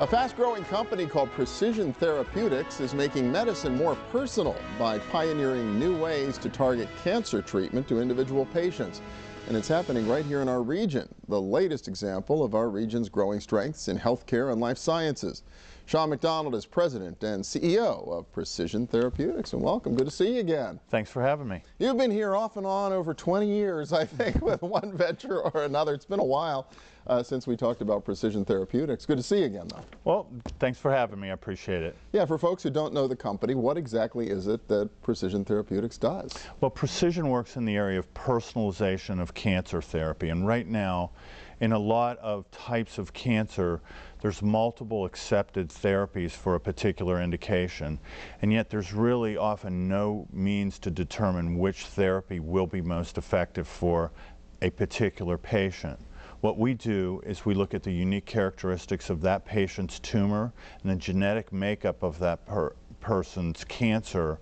A fast-growing company called Precision Therapeutics is making medicine more personal by pioneering new ways to target cancer treatment to individual patients. And it's happening right here in our region, the latest example of our region's growing strengths in healthcare and life sciences. Sean McDonald is president and CEO of Precision Therapeutics, and welcome. Good to see you again. Thanks for having me. You've been here off and on over 20 years, I think, with one venture or another. It's been a while uh, since we talked about Precision Therapeutics. Good to see you again, though. Well, thanks for having me. I appreciate it. Yeah, for folks who don't know the company, what exactly is it that Precision Therapeutics does? Well, Precision works in the area of personalization of cancer therapy, and right now, in a lot of types of cancer, there's multiple accepted therapies for a particular indication, and yet there's really often no means to determine which therapy will be most effective for a particular patient. What we do is we look at the unique characteristics of that patient's tumor and the genetic makeup of that per person's cancer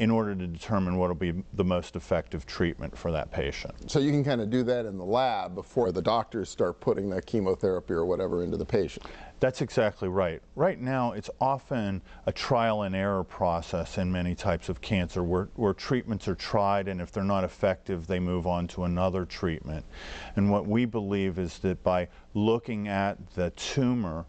in order to determine what will be the most effective treatment for that patient. So you can kind of do that in the lab before the doctors start putting that chemotherapy or whatever into the patient. That's exactly right. Right now, it's often a trial and error process in many types of cancer where, where treatments are tried and if they're not effective, they move on to another treatment. And what we believe is that by looking at the tumor,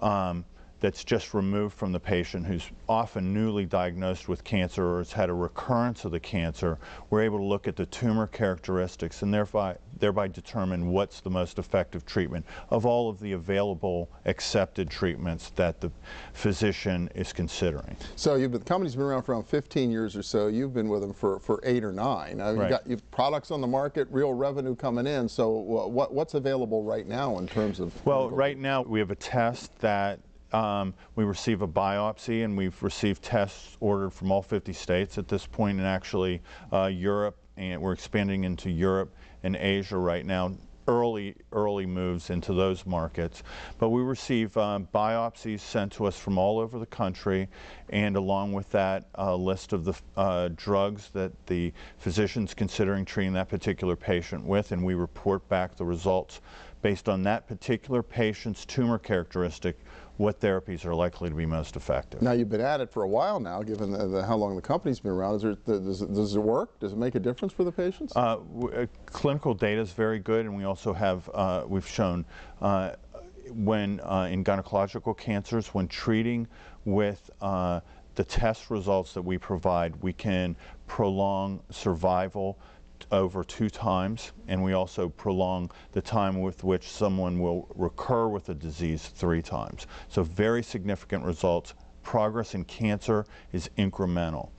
um, that's just removed from the patient who's often newly diagnosed with cancer or has had a recurrence of the cancer, we're able to look at the tumor characteristics and thereby, thereby determine what's the most effective treatment of all of the available accepted treatments that the physician is considering. So you've been, the company's been around for around 15 years or so. You've been with them for, for eight or nine. Uh, right. You've got you've products on the market, real revenue coming in. So what, what's available right now in terms of? Well, right now we have a test that um, we receive a biopsy and we've received tests ordered from all 50 states at this point and actually uh, Europe and we're expanding into Europe and Asia right now. Early early moves into those markets. But we receive um, biopsies sent to us from all over the country and along with that a list of the uh, drugs that the physicians considering treating that particular patient with and we report back the results based on that particular patient's tumor characteristic what therapies are likely to be most effective. Now you've been at it for a while now, given the, the, how long the company's been around. There, does, it, does, it, work? Does it make a difference for the patients? Uh, uh, clinical data is very good, and we also have uh, we've shown uh, when uh, in gynecological cancers, when treating with uh, the test results that we provide, we can prolong survival over two times, and we also prolong the time with which someone will recur with the disease three times. So very significant results. Progress in cancer is incremental.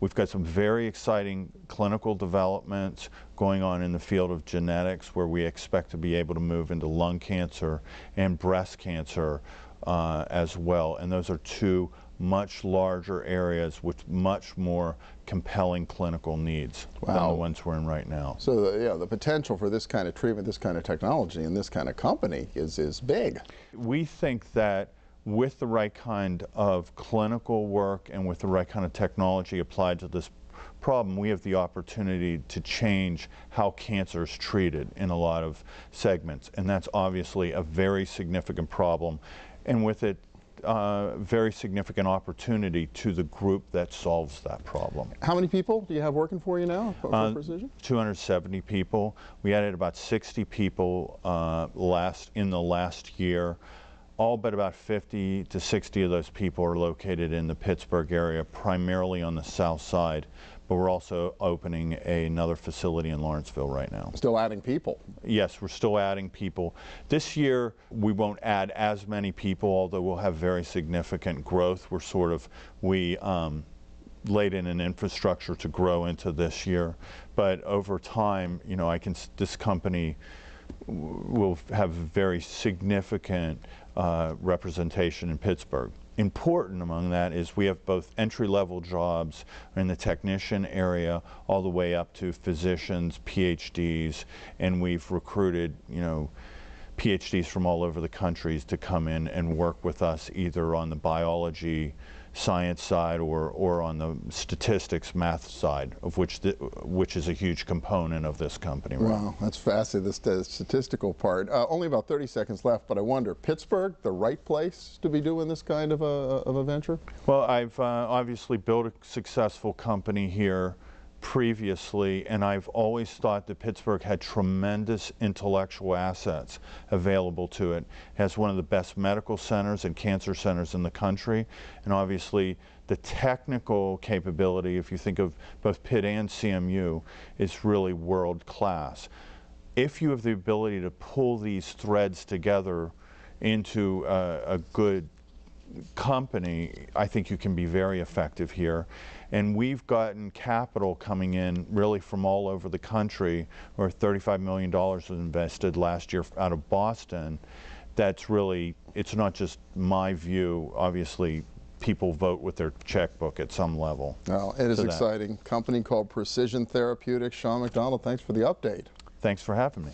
We've got some very exciting clinical developments going on in the field of genetics where we expect to be able to move into lung cancer and breast cancer Uh, as well. And those are two much larger areas with much more compelling clinical needs wow. than the ones we're in right now. So the, yeah, the potential for this kind of treatment, this kind of technology, and this kind of company is, is big. We think that with the right kind of clinical work and with the right kind of technology applied to this problem, we have the opportunity to change how cancer is treated in a lot of segments. And that's obviously a very significant problem. And with it, uh, very significant opportunity to the group that solves that problem. How many people do you have working for you now for, uh, Precision? 270 people. We added about 60 people uh, last in the last year. All but about 50 to 60 of those people are located in the Pittsburgh area, primarily on the south side but we're also opening a, another facility in Lawrenceville right now. Still adding people? Yes, we're still adding people. This year, we won't add as many people, although we'll have very significant growth. We're sort of, we um, laid in an infrastructure to grow into this year. But over time, you know, I can, this company will have very significant uh, representation in Pittsburgh. Important among that is we have both entry-level jobs in the technician area all the way up to physicians, PhDs, and we've recruited, you know, PhDs from all over the countries to come in and work with us either on the biology science side or, or on the statistics math side, of which, the, which is a huge component of this company. Right? Wow, that's fascinating, the statistical part. Uh, only about 30 seconds left, but I wonder, Pittsburgh, the right place to be doing this kind of a, of a venture? Well, I've uh, obviously built a successful company here previously, and I've always thought that Pittsburgh had tremendous intellectual assets available to it. It has one of the best medical centers and cancer centers in the country, and obviously the technical capability, if you think of both Pitt and CMU, is really world class. If you have the ability to pull these threads together into a, a good company, I think you can be very effective here. And we've gotten capital coming in really from all over the country, where $35 million was invested last year out of Boston. That's really, it's not just my view, obviously people vote with their checkbook at some level. Well, it is exciting. Company called Precision Therapeutics. Sean McDonald, thanks for the update. Thanks for having me.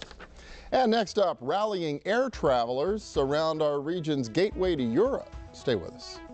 And next up, rallying air travelers around our region's gateway to Europe. Stay with us.